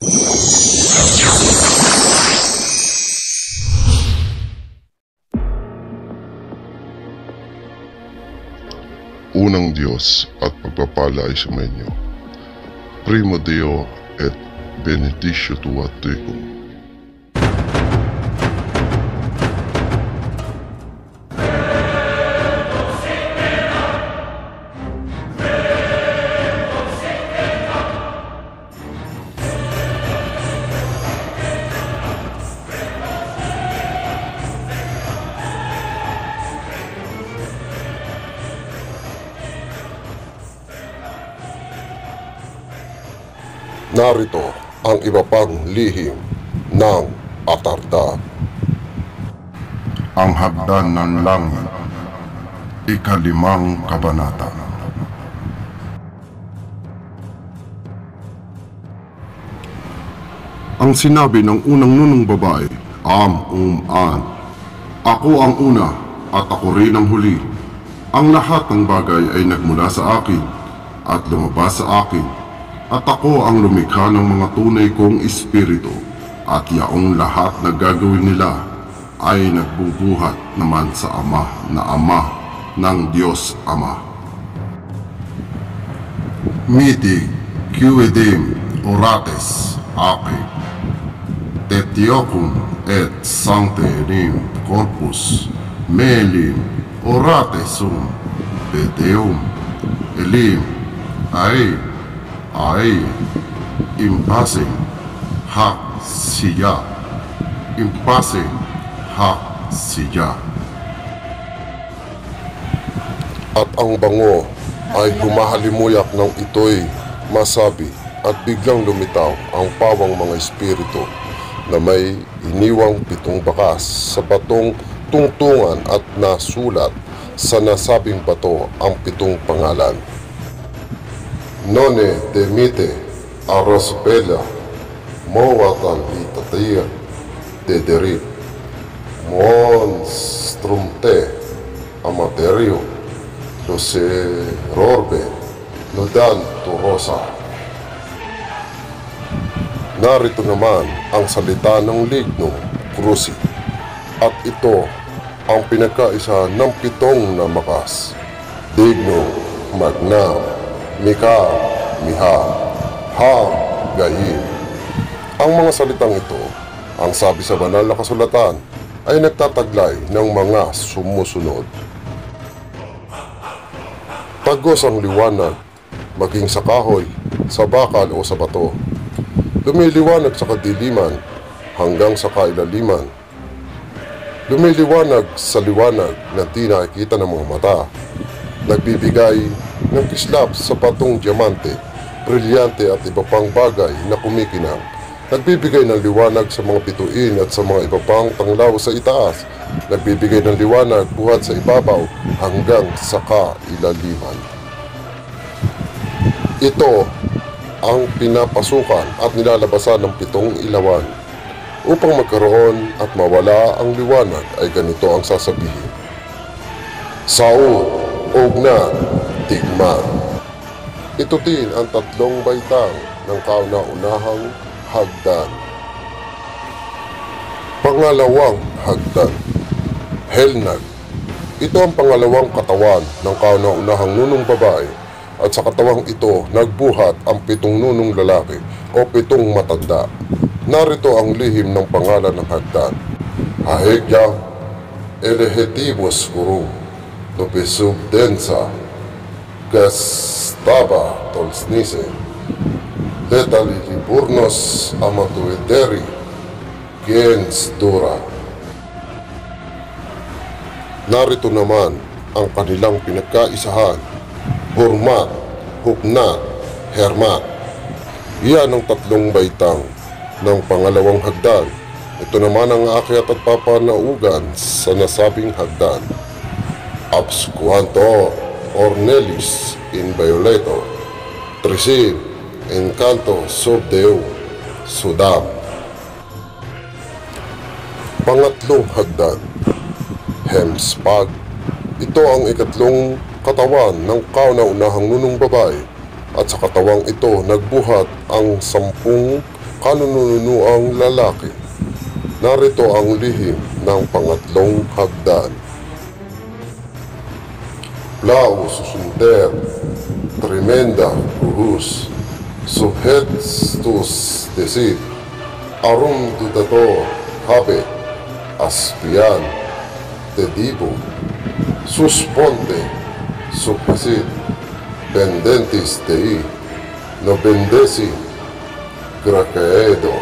Unang Diyos at pagpapala ay sumainyo. Primo Deo et benedictio tua tecum. Narito ang iba pang lihim ng Atarda. Ang hagdan ng langit, ikalimang kabanata. Ang sinabi ng unang nunong babae, Am Um An, Ako ang una at ako rin ang huli. Ang lahat ng bagay ay nagmula sa akin at lumabas sa akin at ako ang lumikha ng mga tunay kong espiritu at yaong lahat na gagawin nila ay nagbubuhat naman sa Ama na Ama ng Diyos Ama. Miti Quidim Orates Ape Tetiocum et Sancte Rim Corpus Melim Oratesum Peteum Elim Ai ay impasing hak siya. Impasing hak siya. At ang bango ay humahalimuyak ng ito'y masabi at biglang lumitaw ang pawang mga espiritu na may iniwang pitong bakas sa batong tungtungan at nasulat sa nasabing bato ang pitong pangalan. None temite arosbela mowatan itatir dederip monstrumte amaterio lose rorbe nodan turosa Narito naman ang salita ng ligno krusi. At ito ang pinagkaisa ng pitong na makas. Digno, magnam, Mika, Miha, Ham, Gayin. Ang mga salitang ito, ang sabi sa banal na kasulatan, ay nagtataglay ng mga sumusunod. Tagos ang liwanag, maging sa kahoy, sa bakal o sa bato. Lumiliwanag sa kadiliman hanggang sa kailaliman. Lumiliwanag sa liwanag na di nakikita ng mga mata. Nagbibigay ng kislap sa batong diamante, brilyante at iba pang bagay na kumikinang. Nagbibigay ng liwanag sa mga bituin at sa mga iba pang tanglaw sa itaas. Nagbibigay ng liwanag buhat sa ibabaw hanggang sa kailaliman. Ito ang pinapasukan at nilalabasan ng pitong ilawan. Upang magkaroon at mawala ang liwanag ay ganito ang sasabihin. Saud, Ogna, Tigman. Ito din ang tatlong baitang ng kauna-unahang hagdan. Pangalawang hagdan. Helnag. Ito ang pangalawang katawan ng kauna-unahang nunong babae at sa katawang ito nagbuhat ang pitong nunong lalaki o pitong matanda. Narito ang lihim ng pangalan ng hagdan. Ahegya elehetibus guru topesubdensa gastaba tolsnise letali liburnos amatuederi gens dura. Narito naman ang kanilang pinagkaisahan, hurmat, huknat, hermat. Iyan ang tatlong baitang ng pangalawang hagdan. Ito naman ang aakyat at papanaugan sa nasabing hagdan. Absquanto Ornelis in Violator. Trisin Encanto sub Deo Sudam. Pangatlong hagdan. Hemspag. Ito ang ikatlong katawan ng kauna-unahang nunong babae at sa katawang ito nagbuhat ang sampung kanununuang lalaki. Narito ang lihim ng pangatlong hagdan. Plau susunter, tremenda uhus, subhetstus desit, arum dudato habe, aspian, tedibo, susponte, suppesit, pendentis dei, nobendesi, gracaedo.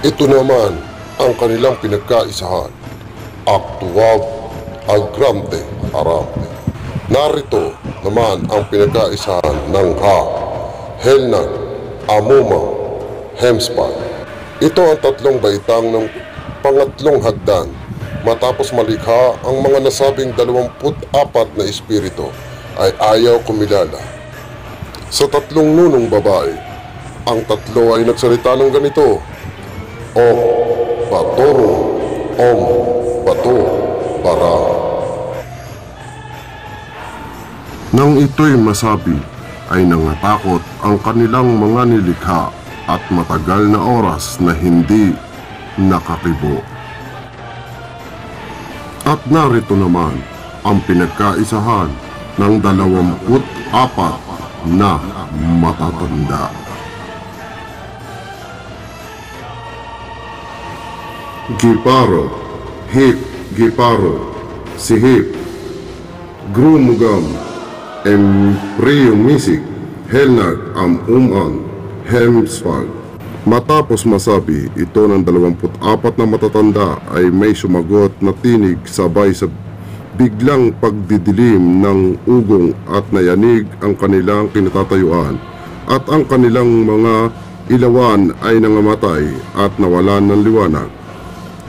Ito naman ang kanilang pinagkaisahan. Aktuab Agrante Arante. Narito naman ang pinagkaisahan ng Ha, Helnag, Amumang, Hemspad. Ito ang tatlong baitang ng pangatlong hagdan matapos malikha ang mga nasabing 24 na espiritu ay ayaw kumilala. Sa tatlong nunong babae, ang tatlo ay nagsalita ng ganito, O Batoro, Om Bato, Para. Nang ito'y masabi, ay nangatakot ang kanilang mga nilikha at matagal na oras na hindi nakakibo. At narito naman ang pinagkaisahan ng dalawamput apat na matatanda. Giparo, Hip, Giparo, Sihip, Grumugam, Empriomisik, Helnag, Am Uman, Hemsfag. Matapos masabi ito ng 24 na matatanda ay may sumagot na tinig sabay sa biglang pagdidilim ng ugong at nayanig ang kanilang kinatatayuan at ang kanilang mga ilawan ay nangamatay at nawalan ng liwanag.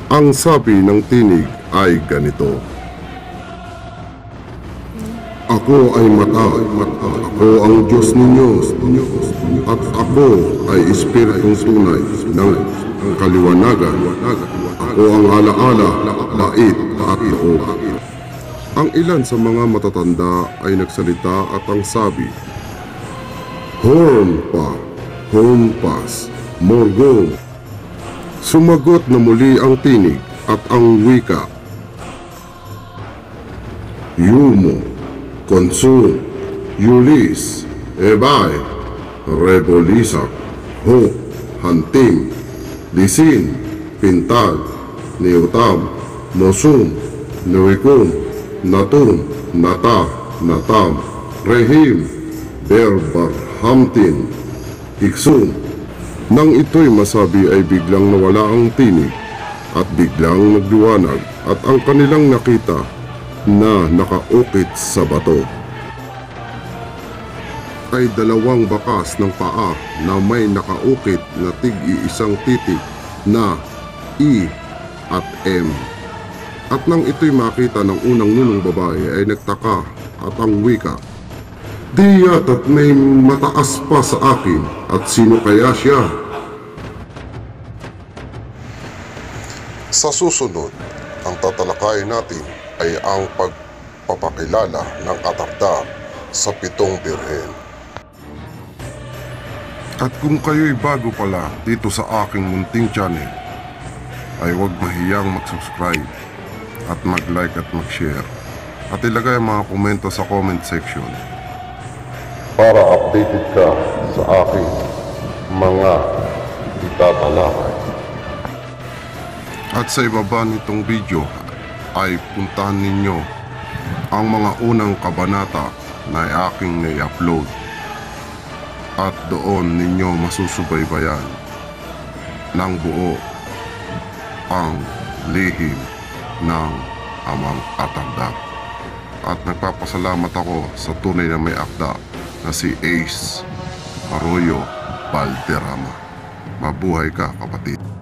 Ang sabi ng tinig ay ganito. Ako ay mata, ako ang Diyos ninyo, at ako ay Espiritong tunay ng kaliwanagan. Ako ang alaala, lait at loob. Ang ilan sa mga matatanda ay nagsalita at ang sabi, Horn pa, horn pas, morgong. Sumagot na muli ang tinig at ang wika. Yumo, Konsul, Yulis, Ebay, Rebolisak, Ho, Hantim, Lisin, Pintal, Niutam, Mosum, Nuikum, Natum, Nata, Natam, Rehim, Berbar, Hamtin, Iksum. Nang ito'y masabi ay biglang nawala ang tinig at biglang nagdiwanag at ang kanilang nakita na nakaukit sa bato ay dalawang bakas ng paa na may nakaukit na tig-iisang titik na I at M. At nang ito'y makita ng unang nunong babae ay nagtaka at ang wika, Di yata't may mataas pa sa akin at sino kaya siya? Sa susunod, ang tatalakayin natin ay ang pagpapakilala ng Atarda sa pitong birhen. At kung kayo'y bago pala dito sa aking munting channel, ay huwag mahiyang mag-subscribe at mag-like at mag-share. At ilagay ang mga komento sa comment section. Para updated ka sa aking mga itatalakay. At sa ibaba nitong video ay puntahan ninyo ang mga unang kabanata na aking na-upload. At doon ninyo masusubaybayan ng buo ang lihim ng amang atanda. At nagpapasalamat ako sa tunay na may akda na si Ace Arroyo Valderrama. Mabuhay ka kapatid.